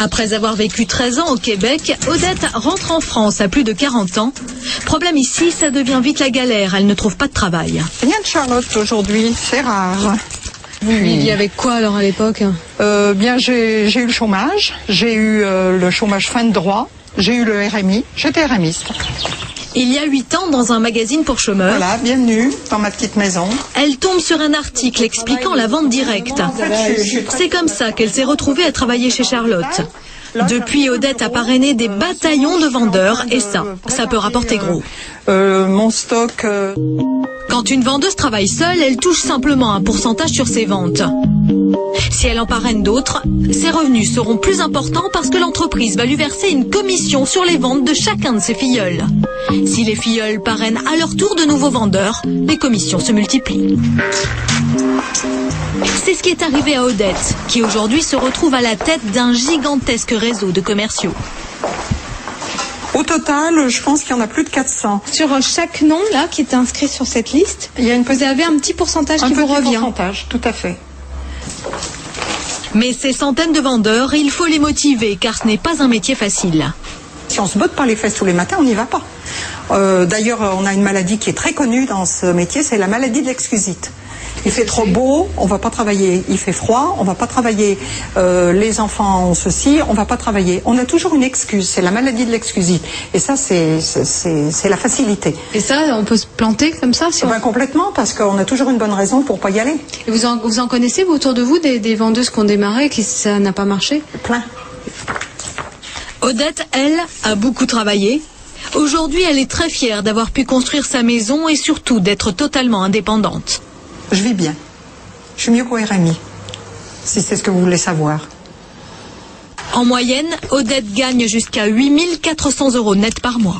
Après avoir vécu 13 ans au Québec, Odette rentre en France à plus de 40 ans. Problème ici, ça devient vite la galère. Elle ne trouve pas de travail. Rien de Charlotte aujourd'hui, c'est rare. Vous viviez avec quoi alors à l'époque? Euh, bien, j'ai eu le chômage, j'ai eu euh, le chômage fin de droit, j'ai eu le RMI, j'étais RMiste. Il y a 8 ans, dans un magazine pour chômeurs, Voilà, bienvenue dans ma petite maison. elle tombe sur un article expliquant la vente directe. C'est comme ça qu'elle s'est retrouvée à travailler chez Charlotte. Depuis, Odette a parrainé des bataillons de vendeurs et ça, ça peut rapporter gros. Euh, mon stock, euh, Quand une vendeuse travaille seule, elle touche simplement un pourcentage sur ses ventes. Si elle en parraine d'autres, ses revenus seront plus importants parce que l'entreprise va lui verser une commission sur les ventes de chacun de ses filleuls. Si les filleuls parrainent à leur tour de nouveaux vendeurs, les commissions se multiplient. C'est ce qui est arrivé à Odette, qui aujourd'hui se retrouve à la tête d'un gigantesque réseau de commerciaux. au total, je pense qu'il y en a plus de 400. Sur chaque nom là qui est inscrit sur cette liste, Il y a une vous petite, avez un petit pourcentage un qui vous petit revient. pourcentage, tout à fait. Mais ces centaines de vendeurs, il faut les motiver car ce n'est pas un métier facile. Si on se botte par les fesses tous les matins, on n'y va pas. Euh, D'ailleurs, on a une maladie qui est très connue dans ce métier, c'est la maladie de l'excusite. Il fait trop beau, on va pas travailler. Il fait froid, on va pas travailler. Euh, les enfants ont ceci, on va pas travailler. On a toujours une excuse, c'est la maladie de l'excusite. Et ça, c'est la facilité. Et ça, on peut se planter comme ça si Eh on... ben, complètement, parce qu'on a toujours une bonne raison pour pas y aller. Et vous, en, vous en connaissez vous, autour de vous des, des vendeuses qui ont démarré et qui ça n'a pas marché? Plein. Odette, elle, a beaucoup travaillé. Aujourd'hui, elle est très fière d'avoir pu construire sa maison et surtout d'être totalement indépendante. Je vis bien. Je suis mieux qu'au RMI, si c'est ce que vous voulez savoir. En moyenne, Odette gagne jusqu'à 8400 euros net par mois.